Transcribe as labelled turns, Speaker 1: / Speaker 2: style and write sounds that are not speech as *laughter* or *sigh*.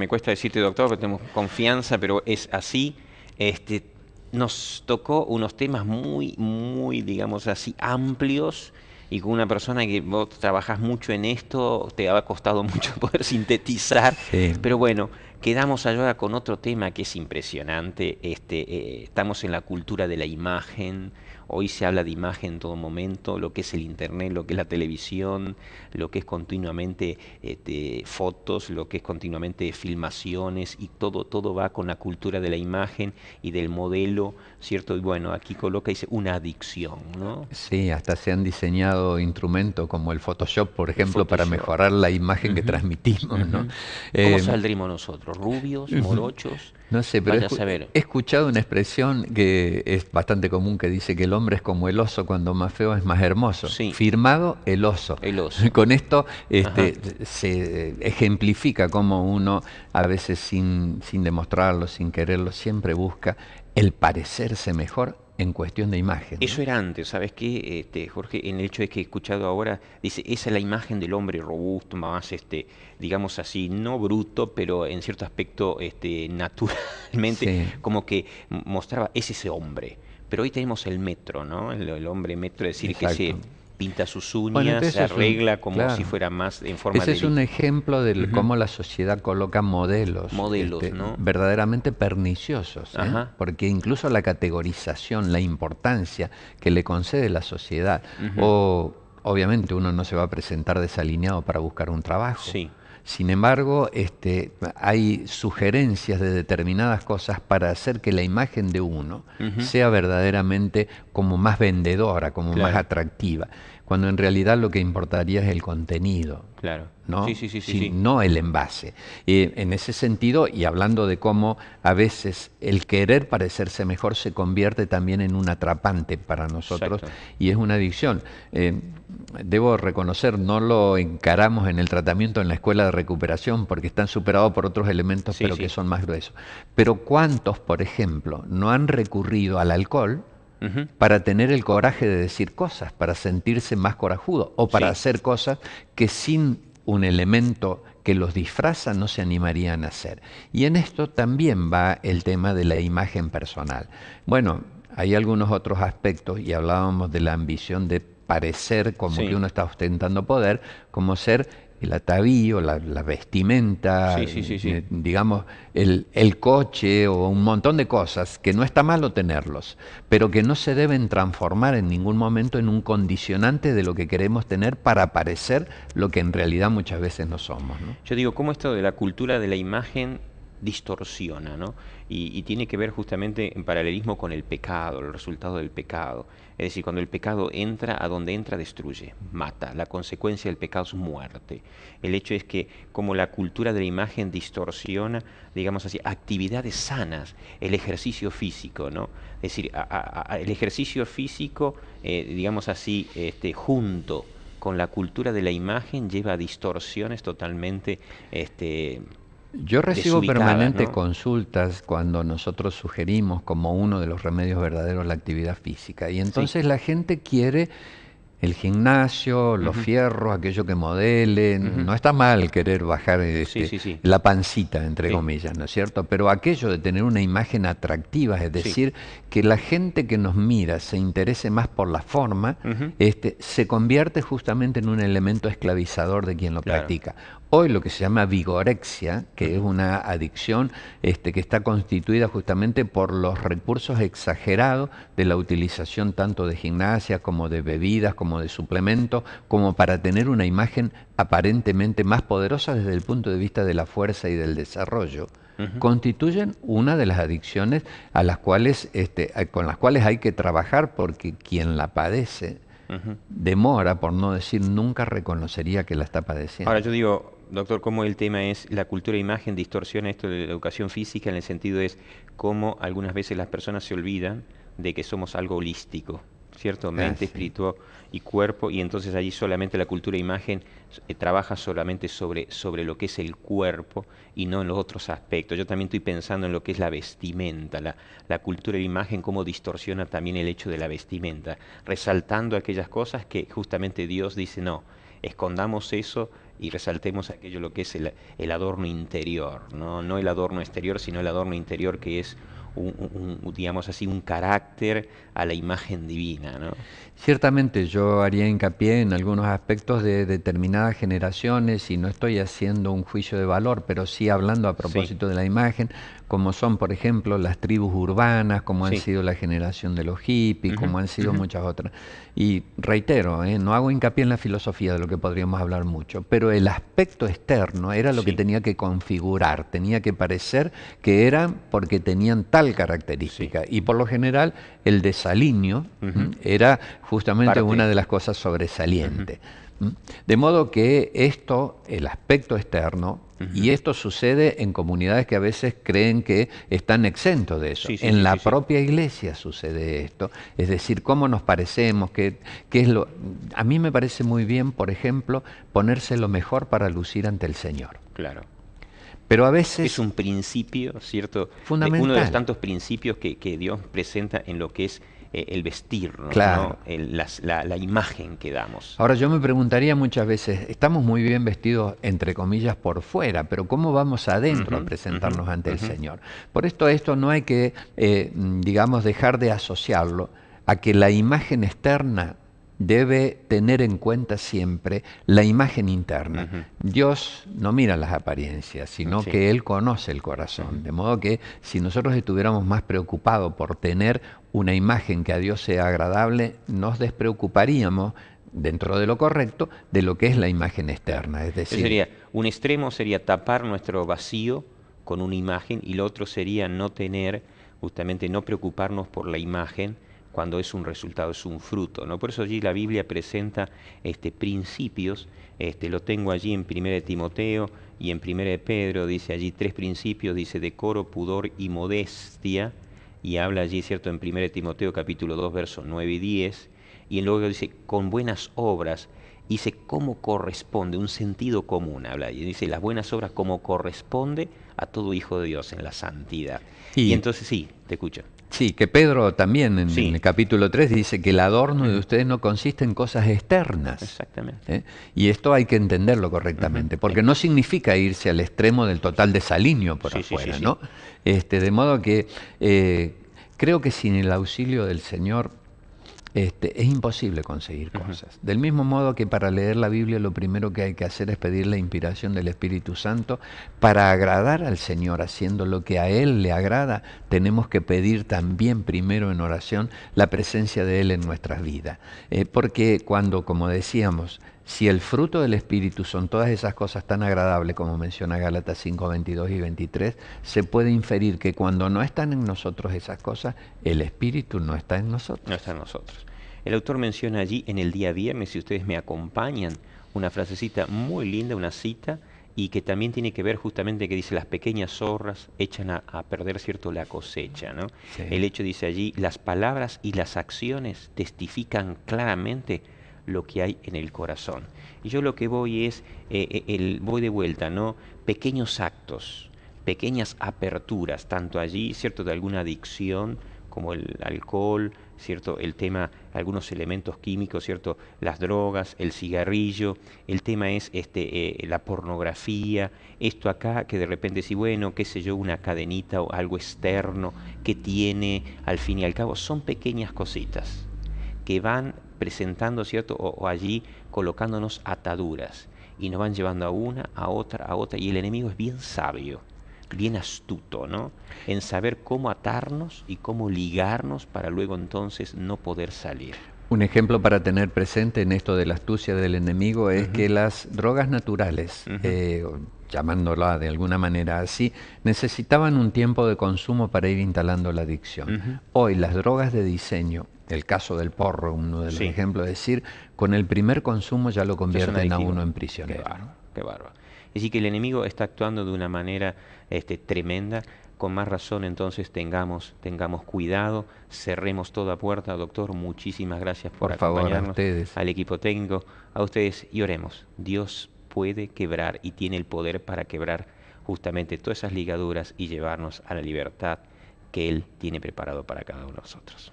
Speaker 1: me cuesta decirte doctor, porque tenemos confianza, pero es así. Este, nos tocó unos temas muy, muy, digamos así, amplios y con una persona que vos trabajás mucho en esto, te ha costado *laughs* mucho poder sintetizar, pero bueno, quedamos allá con otro tema que es impresionante, este, eh, estamos en la cultura de la imagen, Hoy se habla de imagen en todo momento, lo que es el Internet, lo que es la televisión, lo que es continuamente este, fotos, lo que es continuamente filmaciones y todo, todo va con la cultura de la imagen y del modelo, ¿cierto? Y bueno, aquí coloca, dice, una adicción, ¿no?
Speaker 2: Sí, hasta se han diseñado instrumentos como el Photoshop, por ejemplo, para mejorar la imagen que transmitimos, ¿no? ¿Cómo
Speaker 1: eh, saldrimos nosotros? ¿Rubios? ¿Morochos?
Speaker 2: No sé, pero he, escuchado una expresión que es bastante común que dice que el hombre es como el oso, cuando más feo es más hermoso. Firmado el oso.
Speaker 1: El oso. *laughs*
Speaker 2: Con esto este, se ejemplifica cómo uno, a veces sin, sin demostrarlo, sin quererlo, siempre busca el parecerse mejor en cuestión de imagen.
Speaker 1: Eso era antes, ¿sabes qué, este, Jorge? En el hecho de que he escuchado ahora, dice, esa es la imagen del hombre robusto, más, este, digamos así, no bruto, pero en cierto aspecto este, naturalmente, como que mostraba, es ese hombre. Pero hoy tenemos el metro, ¿no? El, hombre metro, es decir, que se pinta sus uñas, se arregla como si fuera más en forma
Speaker 2: ese es un ejemplo de cómo la sociedad coloca modelos,
Speaker 1: modelos este, ¿no?
Speaker 2: verdaderamente perniciosos, ¿eh? porque incluso la categorización, la importancia que le concede la sociedad, o obviamente uno no se va a presentar desalineado para buscar un trabajo.
Speaker 1: Sí.
Speaker 2: Sin embargo, este, hay sugerencias de determinadas cosas para hacer que la imagen de uno sea verdaderamente como más vendedora, como más atractiva cuando en realidad lo que importaría es el contenido.
Speaker 1: Claro.
Speaker 2: ¿no? Sí, sí, sí, no el envase. Y en ese sentido, y hablando de cómo a veces el querer parecerse mejor se convierte también en un atrapante para nosotros y es una adicción. Eh, debo reconocer, no lo encaramos en el tratamiento en la escuela de recuperación porque están superados por otros elementos, pero que son más gruesos. Pero ¿cuántos, por ejemplo, no han recurrido al alcohol? Para tener el coraje de decir cosas, para sentirse más corajudo o para hacer cosas que sin un elemento que los disfraza no se animarían a hacer. Y en esto también va el tema de la imagen personal. Bueno, hay algunos otros aspectos y hablábamos de la ambición de parecer como que uno está ostentando poder, como ser el atavío, la, vestimenta, eh, digamos, el, el, coche o un montón de cosas que no está malo tenerlos, pero que no se deben transformar en ningún momento en un condicionante de lo que queremos tener para parecer lo que en realidad muchas veces no somos. ¿no?
Speaker 1: Yo digo, ¿cómo esto de la cultura de la imagen distorsiona, ¿no? Y, tiene que ver justamente en paralelismo con el pecado, el resultado del pecado. Es decir, cuando el pecado entra, a donde entra destruye, mata. La consecuencia del pecado es muerte. El hecho es que como la cultura de la imagen distorsiona, digamos así, actividades sanas, el ejercicio físico, ¿no? Es decir, el ejercicio físico, eh, digamos así, este, junto con la cultura de la imagen lleva a distorsiones totalmente este,
Speaker 2: yo recibo permanentes consultas cuando nosotros sugerimos como uno de los remedios verdaderos la actividad física. Y entonces la gente quiere el gimnasio, los fierros, aquello que modelen. No está mal querer bajar este, la pancita, entre comillas, ¿no es cierto? Pero aquello de tener una imagen atractiva, es decir, que la gente que nos mira se interese más por la forma, este, se convierte justamente en un elemento esclavizador de quien lo practica. Hoy lo que se llama vigorexia, que es una adicción este, que está constituida justamente por los recursos exagerados de la utilización tanto de gimnasia como de bebidas, como de suplementos, como para tener una imagen aparentemente más poderosa desde el punto de vista de la fuerza y del desarrollo, constituyen una de las adicciones a las cuales, este, con las cuales hay que trabajar porque quien la padece demora, por no decir nunca, reconocería que la está padeciendo.
Speaker 1: Ahora yo digo, doctor, cómo el tema es la cultura de imagen distorsiona esto de la educación física en el sentido es cómo algunas veces las personas se olvidan de que somos algo holístico, ¿cierto? Ah, Mente, espíritu y cuerpo, y entonces allí solamente la cultura de imagen eh, trabaja solamente sobre, sobre lo que es el cuerpo y no en los otros aspectos. Yo también estoy pensando en lo que es la vestimenta, la, la cultura de imagen, cómo distorsiona también el hecho de la vestimenta, resaltando aquellas cosas que justamente Dios dice, no, escondamos eso y resaltemos aquello lo que es el, el adorno interior, ¿no? no el adorno exterior, sino el adorno interior que es un, digamos así, un carácter a la imagen divina. ¿no?
Speaker 2: Ciertamente yo haría hincapié en algunos aspectos de determinadas generaciones y no estoy haciendo un juicio de valor, pero sí hablando a propósito de la imagen, como son, por ejemplo, las tribus urbanas, como han sido la generación de los hippies, como han sido muchas otras. Y reitero, ¿eh? no hago hincapié en la filosofía de lo que podríamos hablar mucho, pero el aspecto externo era lo que tenía que configurar, tenía que parecer que eran porque tenían tal característica. Y por lo general, el desalineo era justamente una de las cosas sobresalientes. De modo que esto, el aspecto externo, y esto sucede en comunidades que a veces creen que están exentos de eso. en la propia iglesia sucede esto. Es decir, cómo nos parecemos, qué, qué es lo... A mí me parece muy bien, por ejemplo, ponerse lo mejor para lucir ante el Señor.
Speaker 1: Claro.
Speaker 2: Pero a veces...
Speaker 1: Es un principio, ¿cierto?
Speaker 2: Fundamental.
Speaker 1: Uno de los tantos principios que, que Dios presenta en lo que es eh, el vestir, la, imagen que damos.
Speaker 2: Ahora yo me preguntaría muchas veces, estamos muy bien vestidos entre comillas por fuera, pero ¿cómo vamos adentro a presentarnos ante el Señor? Por esto esto no hay que, eh, digamos, dejar de asociarlo a que la imagen externa debe tener en cuenta siempre la imagen interna. Dios no mira las apariencias, sino que Él conoce el corazón. De modo que si nosotros estuviéramos más preocupados por tener una imagen que a Dios sea agradable, nos despreocuparíamos dentro de lo correcto, de lo que es la imagen externa. Es decir,
Speaker 1: sería, un extremo sería tapar nuestro vacío con una imagen y el otro sería no tener, justamente no preocuparnos por la imagen, cuando es un resultado, es un fruto. ¿no? Por eso allí la Biblia presenta este, principios, este, lo tengo allí en 1 Timoteo y en 1 Pedro, dice allí tres principios, dice decoro, pudor y modestia, y habla allí, ¿cierto?, en 1 Timoteo capítulo 2, versos 9 y 10, y luego dice, con buenas obras, dice cómo corresponde, un sentido común, habla y dice las buenas obras como corresponde a todo hijo de Dios en la santidad. y entonces sí, te escucho.
Speaker 2: Sí, que Pedro también en, el capítulo 3 dice que el adorno de ustedes no consiste en cosas externas.
Speaker 1: Exactamente. ¿eh?
Speaker 2: Y esto hay que entenderlo correctamente, porque no significa irse al extremo del total desalineo por afuera, ¿no? Este, de modo que eh, creo que sin el auxilio del Señor este, es imposible conseguir cosas. Del mismo modo que para leer la Biblia lo primero que hay que hacer es pedir la inspiración del Espíritu Santo, para agradar al Señor haciendo lo que a Él le agrada, tenemos que pedir también primero en oración la presencia de Él en nuestras vidas. Eh, porque cuando, como decíamos, si el fruto del Espíritu son todas esas cosas tan agradables como menciona Gálatas 5, 22 y 23, se puede inferir que cuando no están en nosotros esas cosas, el Espíritu no está en nosotros.
Speaker 1: No está en nosotros. El autor menciona allí en el día viernes, si ustedes me acompañan, una frasecita muy linda, una cita, y que también tiene que ver justamente que dice las pequeñas zorras echan a, perder cierto la cosecha, ¿no? El hecho dice allí, las palabras y las acciones testifican claramente lo que hay en el corazón. Y yo lo que voy es, eh, eh, el, voy de vuelta, ¿no? Pequeños actos, pequeñas aperturas, tanto allí, ¿cierto?, de alguna adicción como el alcohol, ¿cierto? El tema, algunos elementos químicos, ¿cierto? Las drogas, el cigarrillo, el tema es este, eh, la pornografía, esto acá que de repente si, bueno, qué sé yo, una cadenita o algo externo que tiene, al fin y al cabo, son pequeñas cositas que van presentando, ¿cierto? O, allí colocándonos ataduras y nos van llevando a una, a otra, a otra. Y el enemigo es bien sabio, bien astuto, ¿no? En saber cómo atarnos y cómo ligarnos para luego entonces no poder salir.
Speaker 2: Un ejemplo para tener presente en esto de la astucia del enemigo es que las drogas naturales, eh, llamándola de alguna manera así, necesitaban un tiempo de consumo para ir instalando la adicción. Hoy las drogas de diseño el caso del porro, uno de los ejemplos, es decir, con el primer consumo ya lo convierten a uno en prisionero.
Speaker 1: Qué bárbaro, Es decir, que el enemigo está actuando de una manera este, tremenda. Con más razón, entonces, tengamos, tengamos cuidado, cerremos toda puerta. Doctor, muchísimas gracias por, acompañarnos. Al equipo técnico, a ustedes y oremos. Dios puede quebrar y tiene el poder para quebrar justamente todas esas ligaduras y llevarnos a la libertad que Él tiene preparado para cada uno de nosotros.